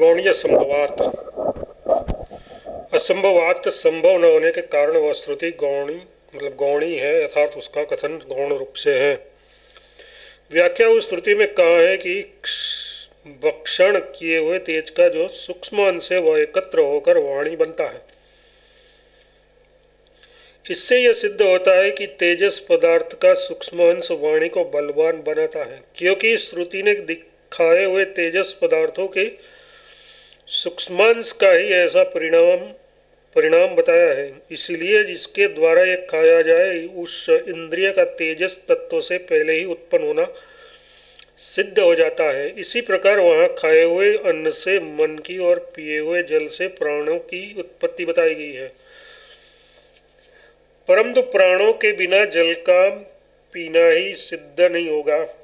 गौणीय संभवात। असंभवात संभव न होने के कारण वह श्रुति गौणी मतलब गौणी है अर्थात उसका कथन गौण रूप से है। व्याख्या उस श्रुति में कहा है कि भक्षण किए हुए तेज का जो सूक्ष्म अंश है, वह एकत्र होकर वाणी बनता है। इससे यह सिद्ध होता है कि तेजस पदार्थ का सूक्ष्म अंश वाणी को बलवान बनाता है, क्योंकि श्रुति ने दिखाए हुए तेजस पदार्थों के सूक्ष्मांश का ही ऐसा परिणाम परिणाम बताया है। इसलिए जिसके द्वारा यह खाया जाए, उस इंद्रिय का तेजस तत्व से पहले ही उत्पन्न होना सिद्ध हो जाता है। इसी प्रकार वहाँ खाए हुए अन्न से मन की और पिए हुए जल से प्राणों की उत्पत्ति बताई गई है। परंतु प्राणों के बिना जल का पीना ही सिद्ध नहीं होगा।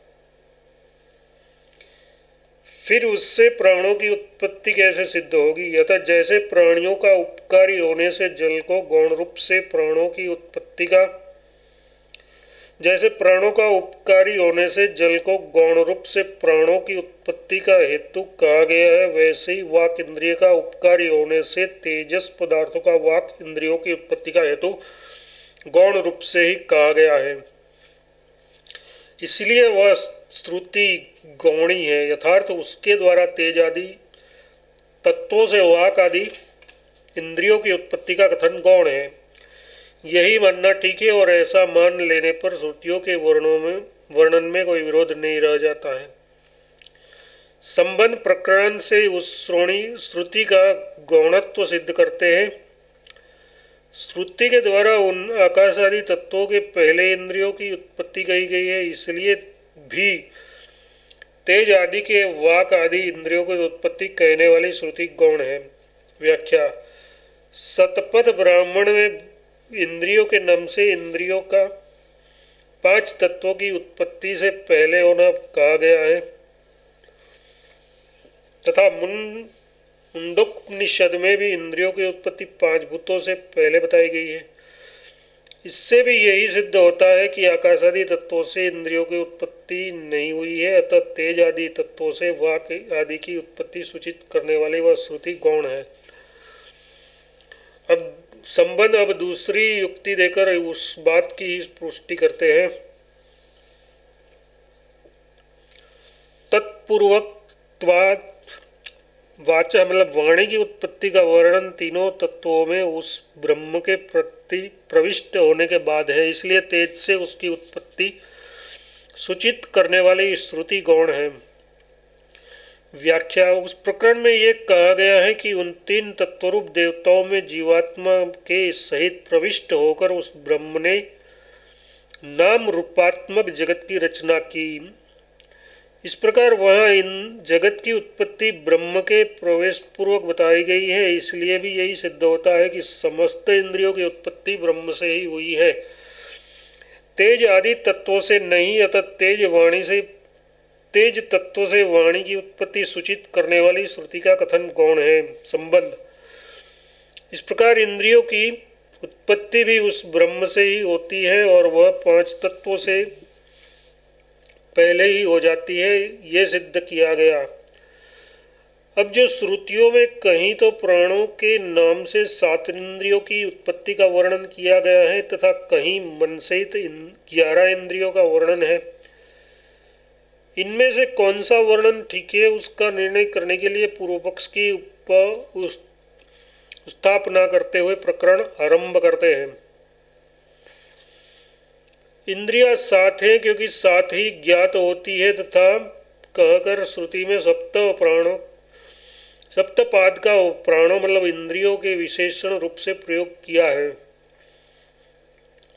फिर उससे प्राणों की उत्पत्ति कैसे सिद्ध होगी? अतः जैसे प्राणियों का उपकारी होने से जल को गौण रूप से प्राणों की उत्पत्ति का, जैसे प्राणों का उपकारी होने से जल को गौण रूप से प्राणों की उत्पत्ति का हेतु कहा गया है, वैसे ही वाक इंद्रिय का उपकारी होने से तेजस पदार्थों का वाक इंद्रियों की उत्पत्ति का हेतु गौण रूप से ही कहा गया है। इसलिए वह श्रुति गौणी है, यथार्थ उसके द्वारा तेज आदि तत्वों से वाक आदि इंद्रियों की उत्पत्ति का कथन गौण है। यही मानना ठीक है और ऐसा मान लेने पर श्रुतियों के वर्णों में, वर्णन में कोई विरोध नहीं रह जाता है। संबंध प्रकरण से उस श्रोणी श्रुति का गौणत्व सिद्ध करते हैं। श्रुति के द्वारा उन आकाश आदि तत्वों के पहले इंद्रियों की उत्पत्ति कही गई है, इसलिए भी तेज आदि के वाक आदि इंद्रियों की उत्पत्ति कहने वाली श्रुति गौण है। व्याख्या, सतपथ ब्राह्मण में इंद्रियों के नम से इंद्रियों का पाँच तत्वों की उत्पत्ति से पहले होना कहा गया है। तथा मुन, मुंडोपनिषद में भी इंद्रियों की उत्पत्ति पाँच भूतों से पहले बताई गई है। इससे भी यही सिद्ध होता है कि आकाश आदि तत्वों से इंद्रियों की उत्पत्ति नहीं हुई है, अतः तेज आदि तत्वों से वाक आदि की उत्पत्ति सूचित करने वाली वह श्रुति गौण है। अब संबंध अब दूसरी युक्ति देकर उस बात की पुष्टि करते हैं। तत्पूर्वक वाचा मतलब वाणी की उत्पत्ति का वर्णन तीनों तत्वों में उस ब्रह्म के प्रति प्रविष्ट होने के बाद है। इसलिए तेज से उसकी उत्पत्ति सूचित करने वाली श्रुति गौण है। व्याख्या, उस प्रकरण में ये कहा गया है कि उन तीन तत्वरूप देवताओं में जीवात्मा के सहित प्रविष्ट होकर उस ब्रह्म ने नाम रूपात्मक जगत की रचना की। इस प्रकार वहाँ इन जगत की उत्पत्ति ब्रह्म के प्रवेश पूर्वक बताई गई है, इसलिए भी यही सिद्ध होता है कि समस्त इंद्रियों की उत्पत्ति ब्रह्म से ही हुई है। तेज आदि तत्वों से नहीं अतः तेज वाणी से, तेज तत्व से वाणी की उत्पत्ति सूचित करने वाली श्रुति का कथन कौन है? संबंध। इस प्रकार इंद्रियों की उत्पत्ति भी उस ब्रह्म से ही होती है और वह पाँच तत्वों से पहले ही हो जाती है, ये सिद्ध किया गया। अब जो श्रुतियों में कहीं तो प्राणों के नाम से सात इंद्रियों की उत्पत्ति का वर्णन किया गया है, तथा कहीं मन सहित ग्यारह इंद्रियों का वर्णन है। इनमें से कौन सा वर्णन ठीक है, उसका निर्णय करने के लिए पूर्व पक्ष की उप स्थापना करते हुए प्रकरण आरंभ करते हैं। इंद्रिया सात है, क्योंकि सात ही ज्ञात होती है तथा कहकर श्रुति में सप्त प्राणों सप्तपाद का प्राणों मतलब इंद्रियों के विशेषण रूप से प्रयोग किया है।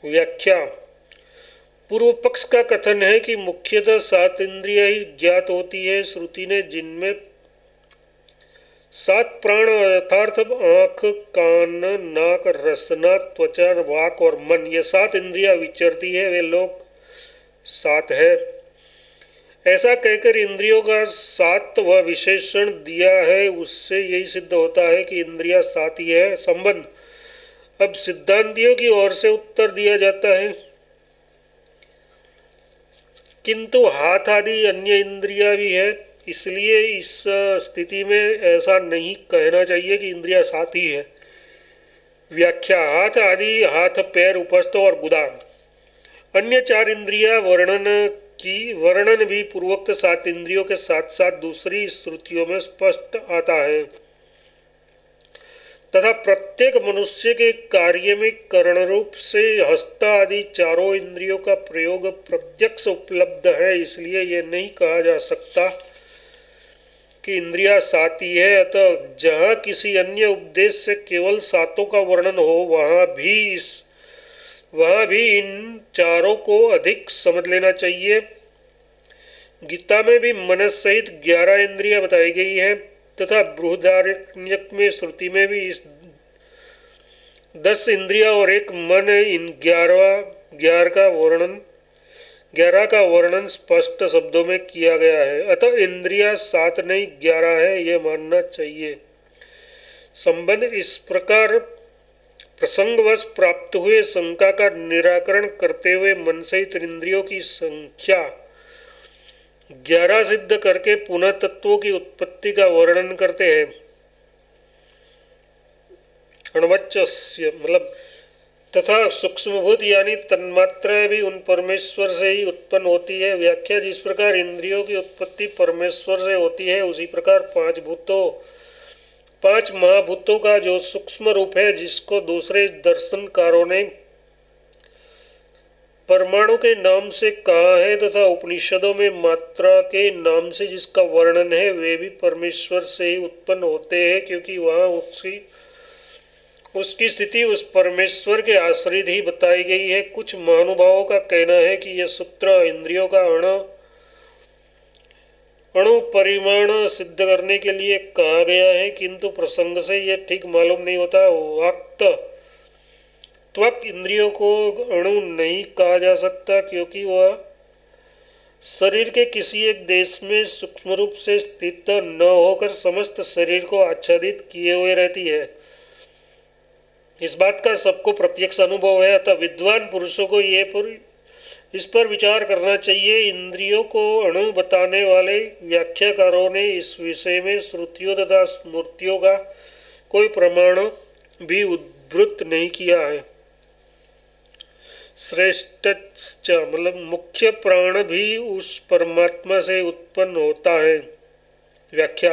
व्याख्या, पूर्व पक्ष का कथन है कि मुख्यतः सात इंद्रिया ही ज्ञात होती है। श्रुति ने जिनमें सात प्राण अर्थार्थ आँख, कान, नाक, रसना, त्वचा, वाक और मन, ये सात इंद्रिया विचरती है, वे लोग सात है। ऐसा कहकर इंद्रियों का सात व विशेषण दिया है, उससे यही सिद्ध होता है कि इंद्रिया सात ही है, संबंध। अब सिद्धांतियों की ओर से उत्तर दिया जाता है। किंतु हाथ आदि अन्य इंद्रिया भी है। इसलिए इस स्थिति में ऐसा नहीं कहना चाहिए कि इंद्रिया सात ही। है व्याख्या हाथ आदि, हाथ, पैर, उपस्थ और गुदान। अन्य चार इंद्रिया वर्णन की, वर्णन भी पूर्वोक्त सात इंद्रियों के साथ साथ दूसरी श्रुतियों में स्पष्ट आता है। तथा प्रत्येक मनुष्य के कार्य में करण रूप से हस्त आदि चारों इंद्रियों का प्रयोग प्रत्यक्ष उपलब्ध है, इसलिए यह नहीं कहा जा सकता। कि इंद्रिया साती है, अतः जहाँ किसी अन्य उपदेश से केवल सातों का वर्णन हो, वहाँ भी इस, वहाँ भी इन चारों को अधिक समझ लेना चाहिए। गीता में भी मनस सहित ग्यारह इंद्रिया बताई गई है, तथा बृहदारण्यक में श्रुति में भी इस दस इंद्रिया और एक मन इन ग्यारह ग्यारह का वर्णन ग्यारह का वर्णन स्पष्ट शब्दों में किया गया है। अतः इंद्रिया सात नहीं, ग्यारह है, यह मानना चाहिए। संबंध इस प्रकार प्रसंगवश प्राप्त हुए शंका का निराकरण करते हुए मन सहित इंद्रियों की संख्या ग्यारह सिद्ध करके पुनः तत्वों की उत्पत्ति का वर्णन करते हैं। अणवच्चस्य मतलब तथा सूक्ष्मभूत यानी तन्मात्रा भी उन परमेश्वर से ही उत्पन्न होती है। व्याख्या जिस प्रकार इंद्रियों की उत्पत्ति परमेश्वर से होती है, उसी प्रकार पाँच भूतों। पाँच महाभूतों का जो सूक्ष्म रूप है, जिसको दूसरे दर्शनकारों ने परमाणु के नाम से कहा है तथा उपनिषदों में मात्रा के नाम से जिसका वर्णन है, वे भी परमेश्वर से ही उत्पन्न होते हैं, क्योंकि वहाँ उसकी उसकी स्थिति उस परमेश्वर के आश्रित ही बताई गई है। कुछ महानुभावों का कहना है कि यह सूत्र इंद्रियों का अण अणु परिमाण सिद्ध करने के लिए कहा गया है, किंतु प्रसंग से यह ठीक मालूम नहीं होता। वक्त, त्वक इंद्रियों को अणु नहीं कहा जा सकता, क्योंकि वह शरीर के किसी एक देश में सूक्ष्म रूप से स्थित न होकर समस्त शरीर को आच्छादित किए हुए रहती है। इस बात का सबको प्रत्यक्ष अनुभव है, अतः विद्वान पुरुषों को ये पर, इस पर विचार करना चाहिए। इंद्रियों को अणु बताने वाले व्याख्याकारों ने इस विषय में श्रुतियों तथा स्मृतियों का कोई प्रमाण भी उद्भृत नहीं किया है। श्रेष्ठ मतलब मुख्य प्राण भी उस परमात्मा से उत्पन्न होता है। व्याख्या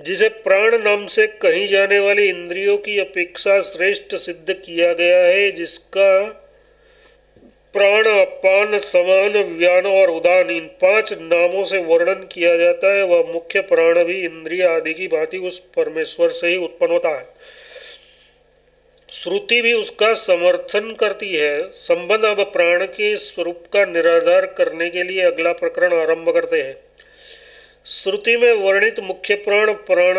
जिसे प्राण नाम से कही जाने वाली इंद्रियों की अपेक्षा श्रेष्ठ सिद्ध किया गया है, जिसका प्राण अपान समान, व्यान और उदान, इन पाँच नामों से वर्णन किया जाता है। वह मुख्य प्राण भी इंद्रिय आदि की भांति उस परमेश्वर से ही उत्पन्न होता है। श्रुति भी उसका समर्थन करती है। संबंध अब प्राण के स्वरूप का निराधार करने के लिए अगला प्रकरण आरंभ करते हैं। श्रुति में वर्णित मुख्य प्राण प्राण,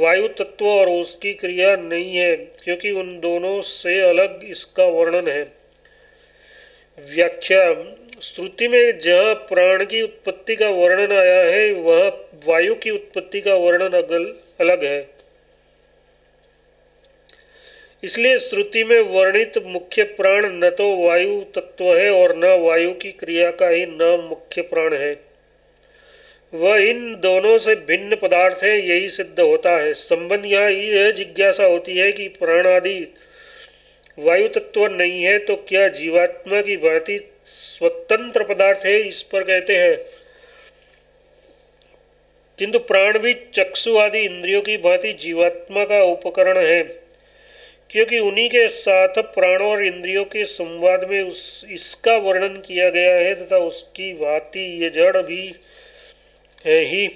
वायु तत्व और उसकी क्रिया नहीं है, क्योंकि उन दोनों से अलग इसका वर्णन है। व्याख्या, श्रुति में जहाँ प्राण की उत्पत्ति का वर्णन आया है, वह वायु की उत्पत्ति का वर्णन अगल, अलग है। इसलिए श्रुति में वर्णित मुख्य प्राण न तो वायु तत्व है और न वायु की क्रिया का ही नाम मुख्य प्राण है। वह इन दोनों से भिन्न पदार्थ है, यही सिद्ध होता है। संबंध यहाँ यह जिज्ञासा होती है कि प्राण आदि वायु तत्व नहीं है तो क्या जीवात्मा की भांति स्वतंत्र पदार्थ है, इस पर कहते हैं। किंतु प्राण भी चक्षु आदि इंद्रियों की भांति जीवात्मा का उपकरण है, क्योंकि उन्हीं के साथ प्राणों और इंद्रियों के संवाद में उस, इसका वर्णन किया गया है, तथा उसकी भांति ये जड़ भी है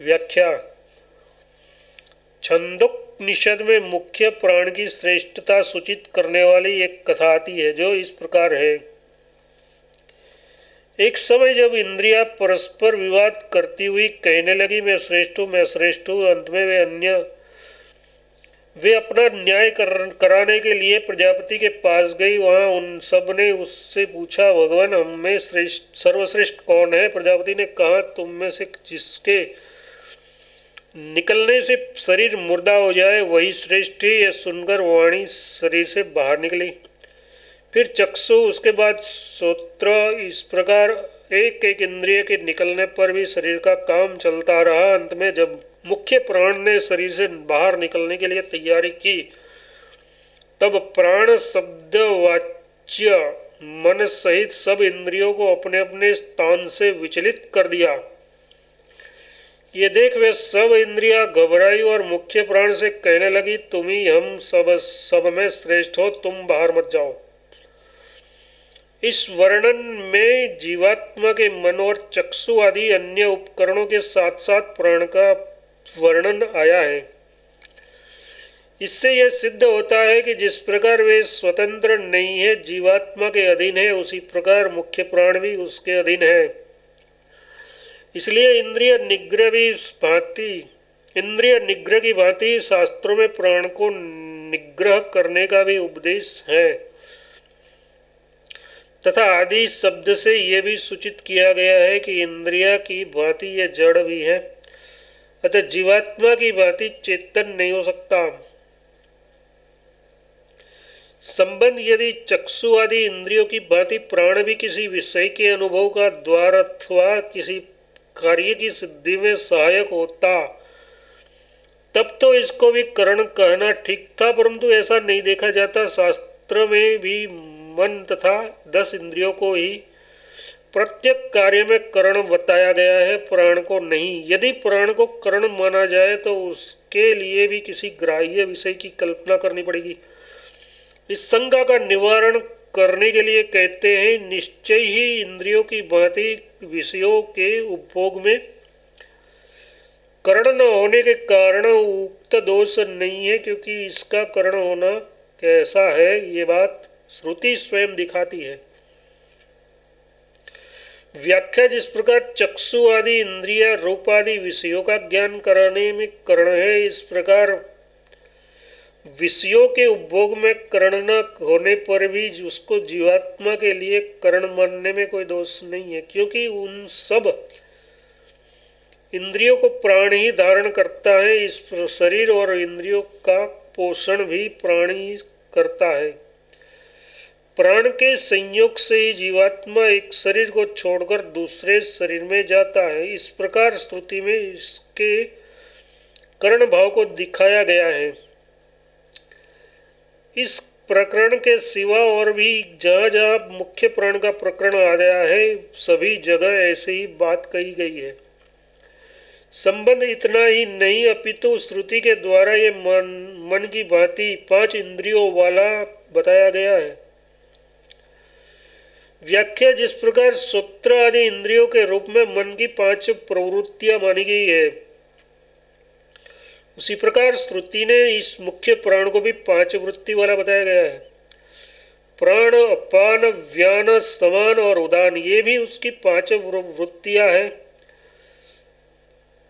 व्याख्या। छंदोपनिषद में मुख्य प्राण की श्रेष्ठता सूचित करने वाली एक कथा आती है, जो इस प्रकार है। एक समय जब इंद्रिया परस्पर विवाद करती हुई कहने लगी, मैं श्रेष्ठ हूँ, मैं श्रेष्ठ हूँ, अंत में वे अन्य वे अपना न्याय कर, कराने के लिए प्रजापति के पास गई। वहाँ उन सबने उससे पूछा भगवान हम में श्रेष्ठ सर्वश्रेष्ठ कौन है? प्रजापति ने कहा तुम में से जिसके निकलने से शरीर मुर्दा हो जाए वही श्रेष्ठ है। यह सुनकर वाणी शरीर से बाहर निकली। फिर चक्षु उसके बाद सोत्र इस प्रकार एक एक इंद्रिय के निकलने पर भी शरीर का काम चलता रहा। अंत में जब मुख्य प्राण ने शरीर से बाहर निकलने के लिए तैयारी की। तब प्राण, शब्द, वाच्य, मन सहित सब इंद्रियों को अपने अपने स्थान से विचलित कर दिया। ये देख वे सब इंद्रिया घबराई और मुख्य प्राण से कहने लगी, तुम ही हम सब सब में श्रेष्ठ हो, तुम बाहर मत जाओ। इस वर्णन में जीवात्मा के मन और चक्षु आदि अन्य उपकरणों के साथ साथ प्राण का वर्णन आया है। इससे यह सिद्ध होता है कि जिस प्रकार वे स्वतंत्र नहीं है, जीवात्मा के अधीन है, उसी प्रकार मुख्य प्राण भी उसके अधीन है। इसलिए इंद्रिय निग्रह भी भांति, इंद्रिय निग्रह की भांति शास्त्रों में प्राण को निग्रह करने का भी उपदेश है। तथा आदि शब्द से यह भी सूचित किया गया है कि इंद्रिया की भांति यह जड़ भी है। अतः जीवात्मा की भांति चेतन नहीं हो सकता। संबंध यदि चक्षु आदि इंद्रियों की भांति प्राण भी किसी विषय के अनुभव का द्वार अथवा किसी कार्य की सिद्धि में सहायक होता, तब तो इसको भी करण कहना ठीक था, परंतु ऐसा नहीं देखा जाता। शास्त्र में भी मन तथा दस इंद्रियों को ही प्रत्येक कार्य में करण बताया गया है, प्राण को नहीं। यदि प्राण को करण माना जाए तो उसके लिए भी किसी ग्राह्य विषय की कल्पना करनी पड़ेगी। इस संज्ञा का निवारण करने के लिए कहते हैं, निश्चय ही इंद्रियों की भांति विषयों के उपभोग में करण न होने के कारण उक्त दोष नहीं है, क्योंकि इसका कर्ण होना कैसा है, ये बात श्रुति स्वयं दिखाती है। व्याख्या जिस प्रकार चक्षु आदि, इंद्रिया, रूप आदि विषयों का ज्ञान कराने में कर्ण है, इस प्रकार विषयों के उपभोग में करण न होने पर भी उसको जीवात्मा के लिए कर्ण मानने में कोई दोष नहीं है, क्योंकि उन सब इंद्रियों को प्राण ही धारण करता है, इस शरीर और इंद्रियों का पोषण भी प्राण ही करता है। प्राण के संयोग से ही जीवात्मा एक शरीर को छोड़कर दूसरे शरीर में जाता है। इस प्रकार स्तुति में इसके करण भाव को दिखाया गया है। इस प्रकरण के सिवा और भी जहाँ जहाँ मुख्य प्राण का प्रकरण आ गया है, सभी जगह ऐसे ही बात कही गई है। संबंध इतना ही नहीं, अपितु श्रुति के द्वारा ये मन मन की भांति पाँच इंद्रियों वाला बताया गया है। व्याख्या जिस प्रकार सूत्र आदि इंद्रियों के रूप में मन की पाँच प्रवृत्तियाँ मानी गई है, उसी प्रकार श्रुति ने इस मुख्य प्राण को भी पाँच वृत्ति वाला बताया गया है। प्राण, अपान, व्यान, समान और उदान, ये भी उसकी पाँच वृत्तियाँ हैं।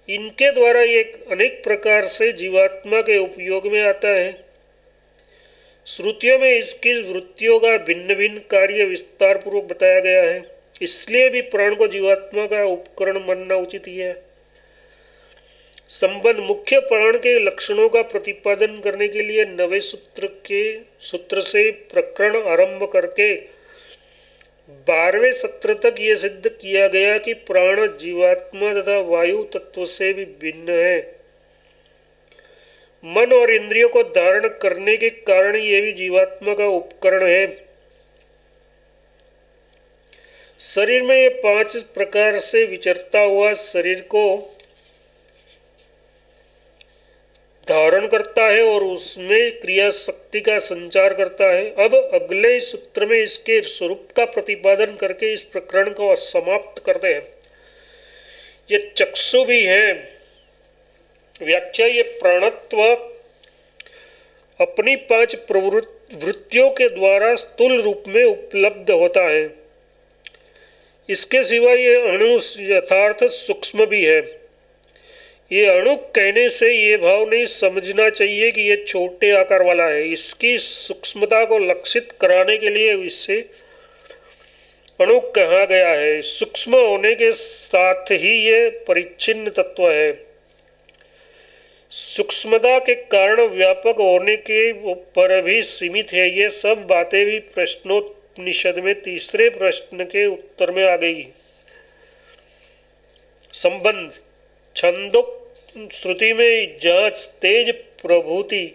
इनके द्वारा ये अनेक प्रकार से जीवात्मा के उपयोग में आता है। श्रुतियों में इसकी वृत्तियों का भिन्न भिन्न कार्य विस्तार पूर्वक बताया गया है। इसलिए भी प्राण को जीवात्मा का उपकरण मानना उचित ही है। संबंध मुख्य प्राण के लक्षणों का प्रतिपादन करने के लिए नवे सूत्र के, सूत्र से प्रकरण आरंभ करके बारहवें सत्र तक यह सिद्ध किया गया कि प्राण जीवात्मा तथा वायु तत्व से भी भिन्न है। मन और इंद्रियों को धारण करने के कारण यह भी जीवात्मा का उपकरण है। शरीर में ये पाँच प्रकार से विचरता हुआ शरीर को धारण करता है और उसमें क्रिया शक्ति का संचार करता है। अब अगले सूत्र में इसके स्वरूप का प्रतिपादन करके इस प्रकरण को समाप्त करते हैं। ये चक्षु भी है। व्याख्या ये प्राणत्व अपनी पाँच प्रवृत्तियों के द्वारा स्थूल रूप में उपलब्ध होता है। इसके सिवा ये अणु यथार्थ सूक्ष्म भी है। ये अणु कहने से ये भाव नहीं समझना चाहिए कि ये छोटे आकार वाला है। इसकी सूक्ष्मता को लक्षित कराने के लिए इससे अणु कहा गया है। सूक्ष्म होने के साथ ही ये परिच्छिन्न तत्व है। सूक्ष्मता के कारण व्यापक होने के पर भी सीमित है। ये सब बातें भी प्रश्नोपनिषद में तीसरे प्रश्न के उत्तर में आ गई। संबंध। छंदो श्रुति में जाँच तेज प्रभूति।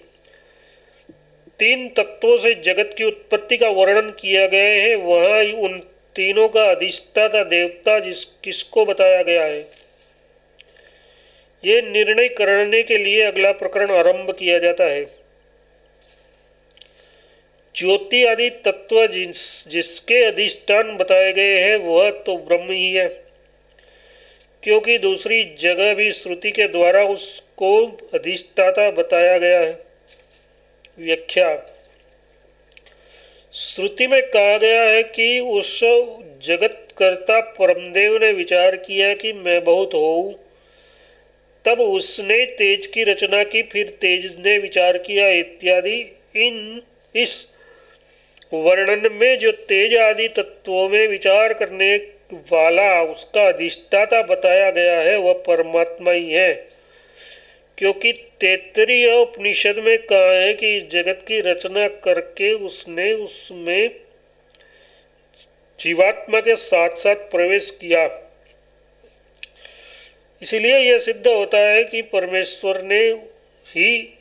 तीन तत्वों से जगत की उत्पत्ति का वर्णन किया गया है। वहाँ उन तीनों का अधिष्ठाता देवता जिस, किसको बताया गया है? ये निर्णय करने के लिए अगला प्रकरण आरंभ किया जाता है। ज्योति आदि तत्व जिस, जिसके अधिष्ठान बताए गए हैं, वह तो ब्रह्म ही है। क्योंकि दूसरी जगह भी श्रुति के द्वारा उसको अधिष्ठाता बताया गया है। व्याख्या। श्रुति में कहा गया है कि उस जगत कर्ता परमदेव ने विचार किया कि मैं बहुत हो तब उसने तेज की रचना की, फिर तेज ने विचार किया इत्यादि। इन, इस वर्णन में जो तेज आदि तत्वों में विचार करने वाला उसका अधिष्ठाता बताया गया है, वह परमात्मा ही है। क्योंकि तेतरीय उपनिषद में कहा है कि इस जगत की रचना करके उसने उसमें जीवात्मा के साथ साथ प्रवेश किया। इसीलिए यह सिद्ध होता है कि परमेश्वर ने ही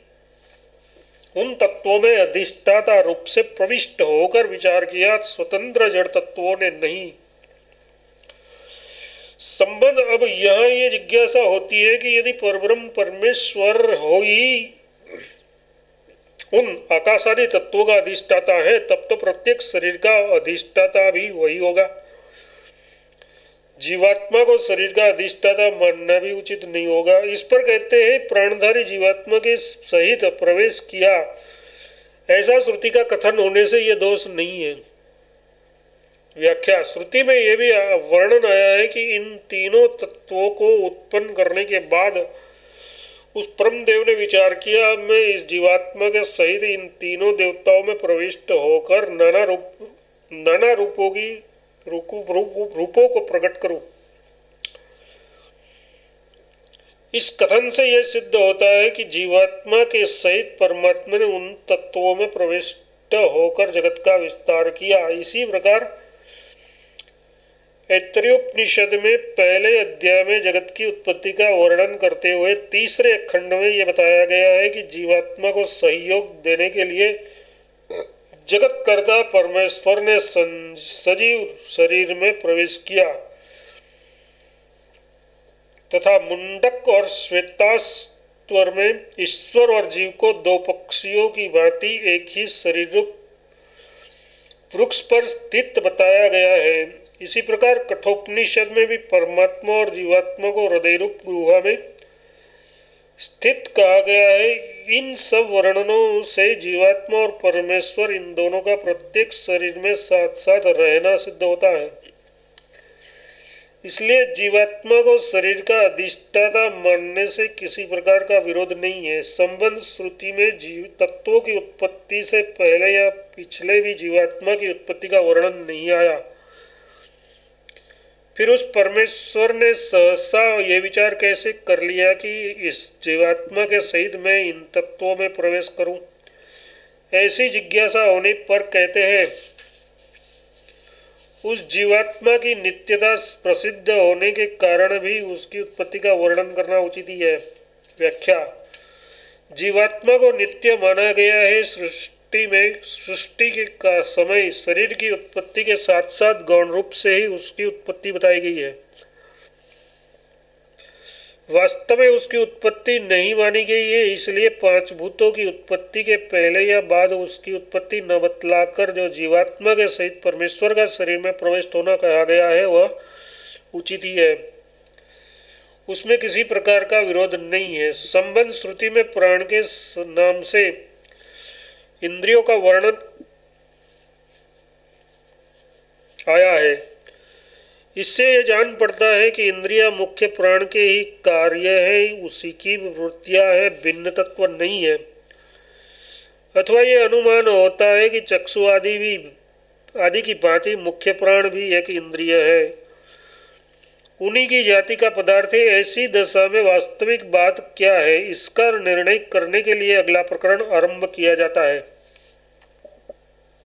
उन तत्वों में अधिष्ठाता रूप से प्रविष्ट होकर विचार किया, स्वतंत्र जड़ तत्वों ने नहीं। संबंध अब यहाँ ये जिज्ञासा होती है कि यदि परब्रह्म परमेश्वर हो ही उन आकाशादि तत्वों का अधिष्ठाता है, तब तो प्रत्येक शरीर का अधिष्ठाता भी वही होगा। जीवात्मा को शरीर का अधिष्ठाता मानना भी उचित नहीं होगा। इस पर कहते हैं, प्राणधारी जीवात्मा के सहित प्रवेश किया। ऐसा श्रुति का कथन होने से यह दोष नहीं है। व्याख्या, श्रुति में यह भी वर्णन आया है कि इन तीनों तत्वों को उत्पन्न करने के बाद उस परम देव ने विचार किया मैं इस जीवात्मा के सहित इन तीनों देवताओं में प्रविष्ट होकर नाना रूप, नाना रूपों की रूपों को प्रकट करूँ। इस कथन से यह सिद्ध होता है कि जीवात्मा के सहित परमात्मा ने उन तत्वों में प्रविष्ट होकर जगत का विस्तार किया। इसी प्रकार ऐत्रोपनिषद में पहले अध्याय में जगत की उत्पत्ति का वर्णन करते हुए तीसरे खंड में यह बताया गया है कि जीवात्मा को सहयोग देने के लिए जगत कर्ता परमेश्वर ने सजीव शरीर में प्रवेश किया। तथा मुंडक और श्वेतास्वर में ईश्वर और जीव को दो पक्षियों की भांति एक ही शरीर वृक्ष पर स्थित बताया गया है। इसी प्रकार कठोपनिषद में भी परमात्मा और जीवात्मा को हृदय रूप गुहा में स्थित कहा गया है, इन सब वर्णनों से जीवात्मा और परमेश्वर इन दोनों का प्रत्येक शरीर में साथ साथ रहना सिद्ध होता है। इसलिए जीवात्मा को शरीर का अधिष्ठाता मानने से किसी प्रकार का विरोध नहीं है। संबंध श्रुति में जीव, तत्वों की उत्पत्ति से पहले या पिछले भी जीवात्मा की उत्पत्ति का वर्णन नहीं आया। फिर उस परमेश्वर ने सहसा ये विचार कैसे कर लिया कि इस जीवात्मा के सहित मैं इन तत्वों में प्रवेश करूँ? ऐसी जिज्ञासा होने पर कहते हैं, उस जीवात्मा की नित्यता प्रसिद्ध होने के कारण भी उसकी उत्पत्ति का वर्णन करना उचित ही है। व्याख्या, जीवात्मा को नित्य माना गया है, सृष्टि सृष्टि में सृष्टि के का समय, शरीर की उत्पत्ति के साथ साथ गौण रूप से ही उसकी उत्पत्ति बताई गई है। वास्तव में उसकी उत्पत्ति नहीं मानी गई है, इसलिए पाँच भूतों की उत्पत्ति के पहले या बाद उसकी उत्पत्ति न बतलाकर जो जीवात्मा के सहित परमेश्वर का शरीर में प्रवेश होना कहा गया है, वह उचित ही है। उसमें किसी प्रकार का विरोध नहीं है। संबंध श्रुति में प्राण के नाम से इंद्रियों का वर्णन आया है। इससे यह जान पड़ता है कि इंद्रिया मुख्य प्राण के ही कार्य है, उसी की वृत्तियाँ है, भिन्न तत्व नहीं है। अथवा ये अनुमान होता है कि चक्षु आदि भी, आदि की भांति मुख्य प्राण भी एक इंद्रिय है। उन्हीं की जाति का पदार्थ है। ऐसी दशा में वास्तविक बात क्या है? इसका निर्णय करने के लिए अगला प्रकरण आरंभ किया जाता है।